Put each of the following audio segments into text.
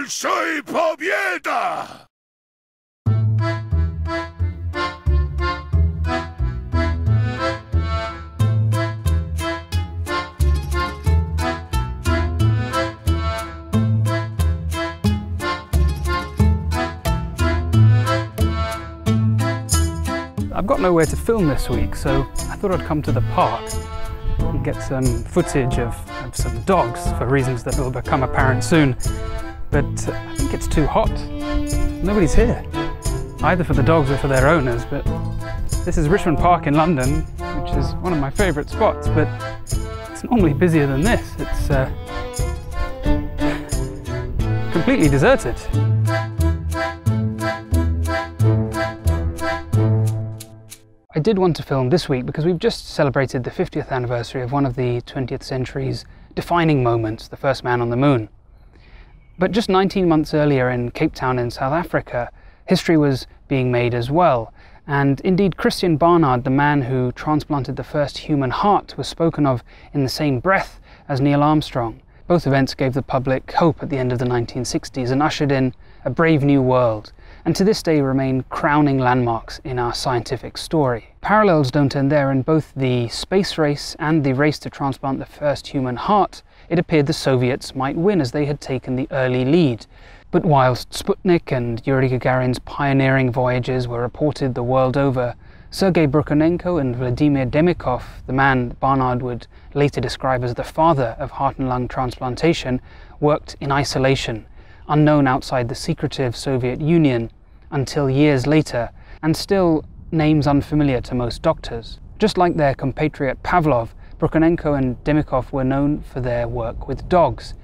большой победа! I've got nowhere to film this week, so I thought I'd come to the park and get some footage of, of some dogs for reasons that will become apparent soon. But I think it's too hot. Nobody's here, either for the dogs or for their owners. But this is Richmond Park in London, which is one of my favourite spots, but it's normally busier than this. It's uh, completely deserted. I did want to film this week because we've just celebrated the 50th anniversary of one of the 20th century's defining moments, the first man on the moon. But just 19 months earlier in Cape Town in South Africa, history was being made as well. And indeed, Christiaan Barnard, the man who transplanted the first human heart, was spoken of in the same breath as Neil Armstrong. Both events gave the public hope at the end of the 1960s and ushered in a brave new world and to this day remain crowning landmarks in our scientific story. Parallels don't end there. In both the space race and the race to transplant the first human heart, it appeared the Soviets might win as they had taken the early lead. But whilst Sputnik and Yuri Gagarin's pioneering voyages were reported the world over, Sergei Brukhonenko and Vladimir Demikhov, the man Barnard would later describe as the father of heart and lung transplantation, worked in isolation unknown outside the secretive Soviet Union until years later, and still names unfamiliar to most doctors. Just like their compatriot Pavlov, Brukhonenko and Demikhov were known for their work with dogs.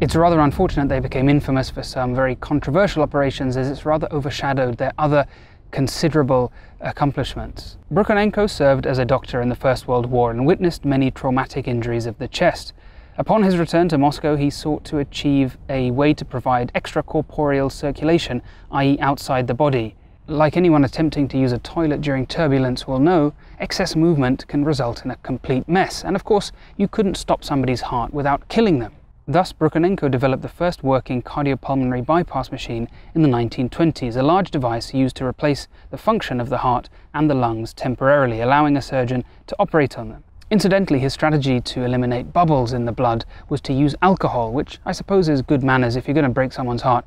It's rather unfortunate they became infamous for some very controversial operations as it's rather overshadowed their other considerable accomplishments. Brukhonenko served as a doctor in the First World War and witnessed many traumatic injuries of the chest. Upon his return to Moscow, he sought to achieve a way to provide extracorporeal circulation, i.e., outside the body. Like anyone attempting to use a toilet during turbulence will know, excess movement can result in a complete mess, and of course, you couldn't stop somebody's heart without killing them. Thus, Brukhonenko developed the first working cardiopulmonary bypass machine in the 1920s, a large device used to replace the function of the heart and the lungs temporarily, allowing a surgeon to operate on them. Incidentally, his strategy to eliminate bubbles in the blood was to use alcohol, which I suppose is good manners. If you're going to break someone's heart,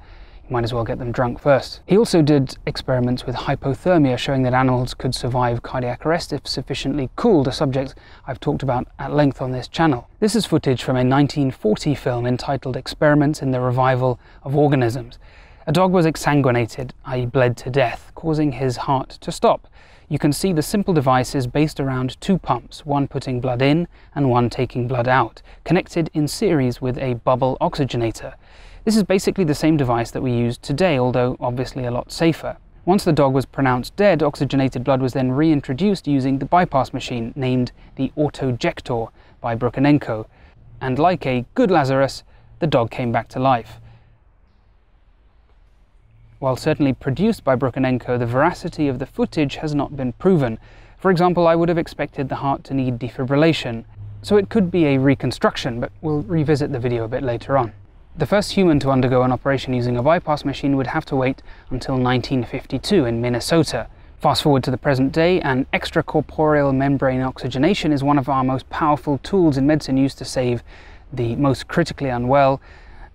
might as well get them drunk first. He also did experiments with hypothermia, showing that animals could survive cardiac arrest if sufficiently cooled, a subject I've talked about at length on this channel. This is footage from a 1940 film entitled Experiments in the Revival of Organisms. A dog was exsanguinated, i.e. bled to death, causing his heart to stop you can see the simple device is based around two pumps, one putting blood in and one taking blood out, connected in series with a bubble oxygenator. This is basically the same device that we use today, although obviously a lot safer. Once the dog was pronounced dead, oxygenated blood was then reintroduced using the bypass machine named the Autojector by Brukhonenko. And like a good Lazarus, the dog came back to life. While certainly produced by Brukhonenko, the veracity of the footage has not been proven. For example, I would have expected the heart to need defibrillation, so it could be a reconstruction, but we'll revisit the video a bit later on. The first human to undergo an operation using a bypass machine would have to wait until 1952 in Minnesota. Fast forward to the present day, and extracorporeal membrane oxygenation is one of our most powerful tools in medicine used to save the most critically unwell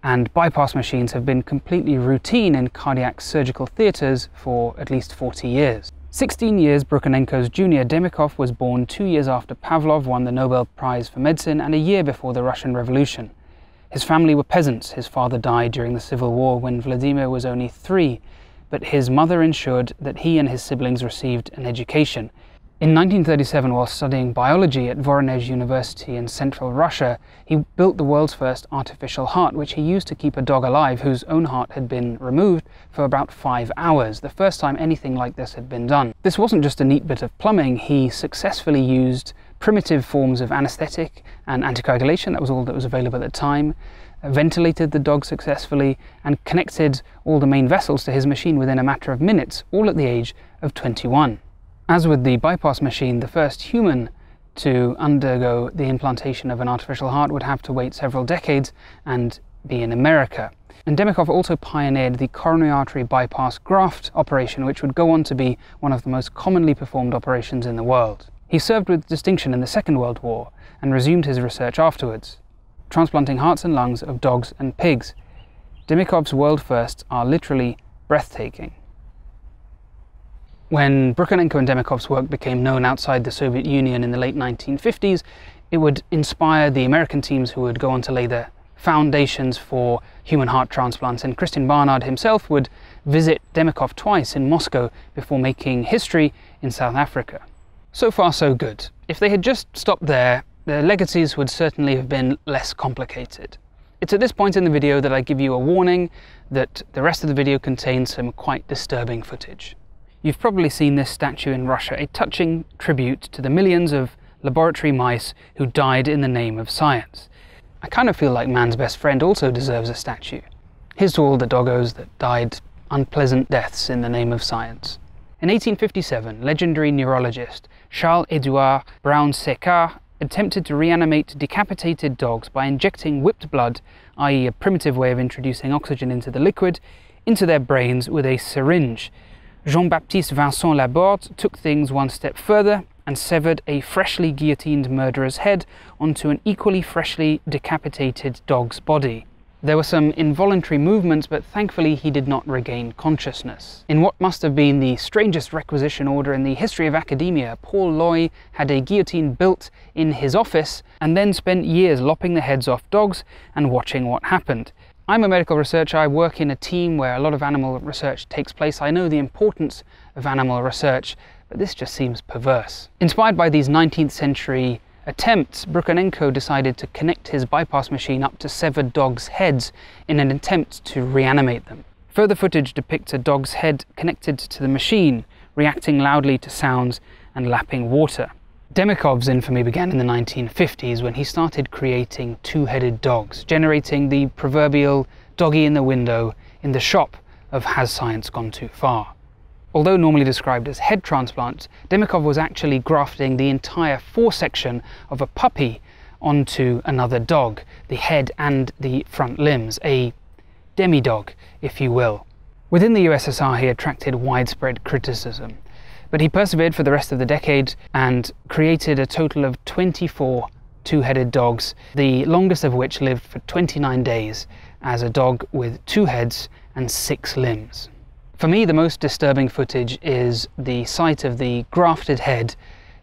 and bypass machines have been completely routine in cardiac surgical theatres for at least 40 years. 16 years Brukhonenko's junior Demikhov was born two years after Pavlov won the Nobel Prize for Medicine and a year before the Russian Revolution. His family were peasants. His father died during the Civil War when Vladimir was only three, but his mother ensured that he and his siblings received an education. In 1937, while studying biology at Voronezh University in central Russia, he built the world's first artificial heart, which he used to keep a dog alive whose own heart had been removed for about five hours, the first time anything like this had been done. This wasn't just a neat bit of plumbing, he successfully used primitive forms of anesthetic and anticoagulation, that was all that was available at the time, ventilated the dog successfully, and connected all the main vessels to his machine within a matter of minutes, all at the age of 21. As with the bypass machine, the first human to undergo the implantation of an artificial heart would have to wait several decades and be in America. And Demikhov also pioneered the coronary artery bypass graft operation, which would go on to be one of the most commonly performed operations in the world. He served with distinction in the Second World War and resumed his research afterwards, transplanting hearts and lungs of dogs and pigs. Demikhov's world firsts are literally breathtaking. When Brukhonenko and Demikhov's work became known outside the Soviet Union in the late 1950s, it would inspire the American teams who would go on to lay the foundations for human heart transplants. And Christiaan Barnard himself would visit Demikhov twice in Moscow before making history in South Africa. So far, so good. If they had just stopped there, their legacies would certainly have been less complicated. It's at this point in the video that I give you a warning that the rest of the video contains some quite disturbing footage. You've probably seen this statue in Russia, a touching tribute to the millions of laboratory mice who died in the name of science. I kind of feel like man's best friend also deserves a statue. Here's to all the doggos that died unpleasant deaths in the name of science. In 1857, legendary neurologist Charles-Édouard Brown-Séquard attempted to reanimate decapitated dogs by injecting whipped blood, i.e. a primitive way of introducing oxygen into the liquid, into their brains with a syringe Jean-Baptiste Vincent Laborde took things one step further and severed a freshly guillotined murderer's head onto an equally freshly decapitated dog's body. There were some involuntary movements, but thankfully he did not regain consciousness. In what must have been the strangest requisition order in the history of academia, Paul Loye had a guillotine built in his office and then spent years lopping the heads off dogs and watching what happened. I'm a medical researcher. I work in a team where a lot of animal research takes place. I know the importance of animal research, but this just seems perverse. Inspired by these 19th century attempts, Brukhonenko decided to connect his bypass machine up to severed dogs' heads in an attempt to reanimate them. Further footage depicts a dog's head connected to the machine, reacting loudly to sounds and lapping water. Demikhov's infamy began in the 1950s when he started creating two-headed dogs, generating the proverbial doggy in the window in the shop of Has Science Gone Too Far? Although normally described as head transplants, Demikhov was actually grafting the entire foresection of a puppy onto another dog, the head and the front limbs, a demi-dog, if you will. Within the USSR, he attracted widespread criticism. But he persevered for the rest of the decade and created a total of 24 two-headed dogs, the longest of which lived for 29 days as a dog with two heads and six limbs. For me, the most disturbing footage is the sight of the grafted head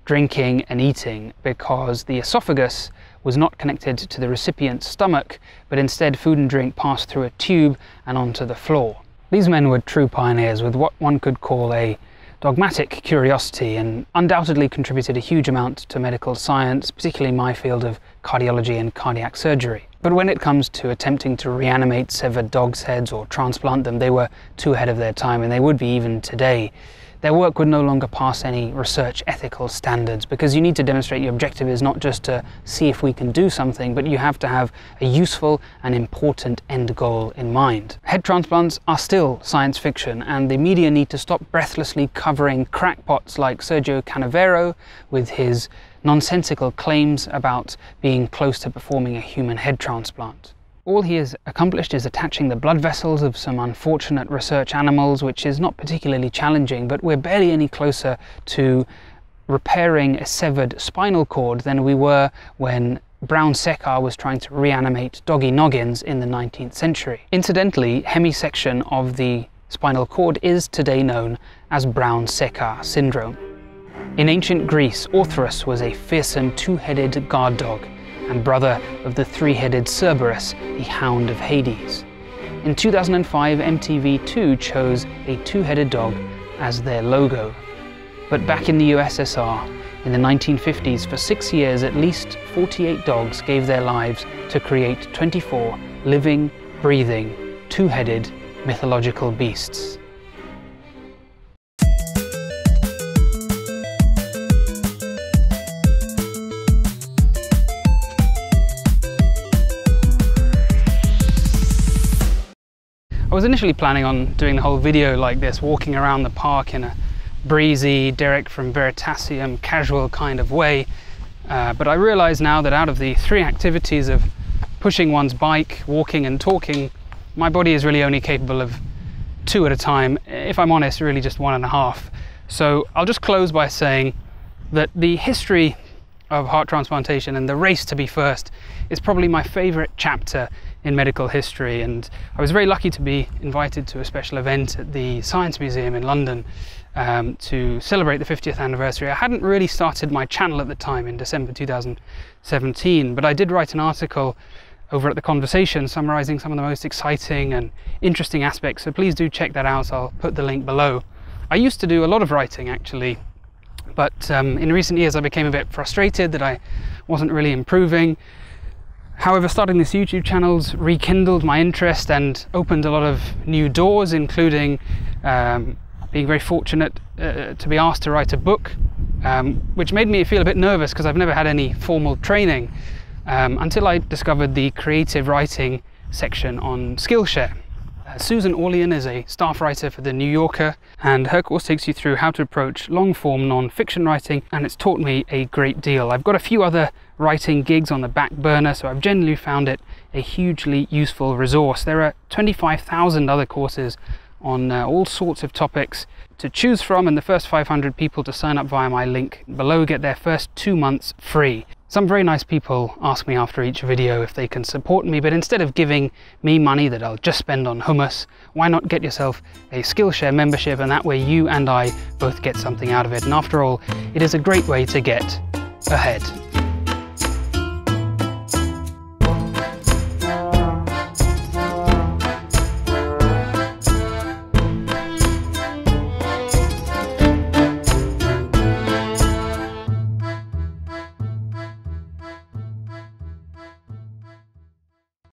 drinking and eating because the esophagus was not connected to the recipient's stomach, but instead food and drink passed through a tube and onto the floor. These men were true pioneers with what one could call a dogmatic curiosity and undoubtedly contributed a huge amount to medical science, particularly my field of cardiology and cardiac surgery. But when it comes to attempting to reanimate severed dogs' heads or transplant them, they were too ahead of their time, and they would be even today their work would no longer pass any research ethical standards because you need to demonstrate your objective is not just to see if we can do something, but you have to have a useful and important end goal in mind. Head transplants are still science fiction, and the media need to stop breathlessly covering crackpots like Sergio Canavero with his nonsensical claims about being close to performing a human head transplant. All he has accomplished is attaching the blood vessels of some unfortunate research animals, which is not particularly challenging, but we're barely any closer to repairing a severed spinal cord than we were when Brown-Séquard was trying to reanimate doggy noggins in the 19th century. Incidentally, hemisection of the spinal cord is today known as Brown-Séquard syndrome. In ancient Greece, Orthros was a fearsome two-headed guard dog and brother of the three-headed Cerberus, the Hound of Hades. In 2005, MTV2 chose a two-headed dog as their logo. But back in the USSR, in the 1950s, for six years at least 48 dogs gave their lives to create 24 living, breathing, two-headed mythological beasts. I was initially planning on doing the whole video like this, walking around the park in a breezy, Derek from Veritasium, casual kind of way. Uh, but I realise now that out of the three activities of pushing one's bike, walking and talking, My body is really only capable of two at a time. If I'm honest, really just one and a half. So I'll just close by saying that the history of heart transplantation and the race to be first is probably my favourite chapter in medical history. And I was very lucky to be invited to a special event at the Science Museum in London um, to celebrate the 50th anniversary. I hadn't really started my channel at the time in December 2017, but I did write an article over at the conversation summarizing some of the most exciting and interesting aspects. So please do check that out. I'll put the link below. I used to do a lot of writing actually, but um, in recent years I became a bit frustrated that I wasn't really improving. However, starting this YouTube channel's rekindled my interest and opened a lot of new doors, including um, being very fortunate uh, to be asked to write a book, um, which made me feel a bit nervous because I've never had any formal training um, until I discovered the creative writing section on Skillshare. Susan Orlean is a staff writer for The New Yorker, and her course takes you through how to approach long form non fiction writing, and it's taught me a great deal. I've got a few other writing gigs on the back burner, so I've generally found it a hugely useful resource. There are 25,000 other courses on uh, all sorts of topics to choose from, and the first 500 people to sign up via my link below get their first two months free. Some very nice people ask me after each video if they can support me, but instead of giving me money that I'll just spend on hummus, why not get yourself a Skillshare membership and that way you and I both get something out of it. And after all, it is a great way to get ahead.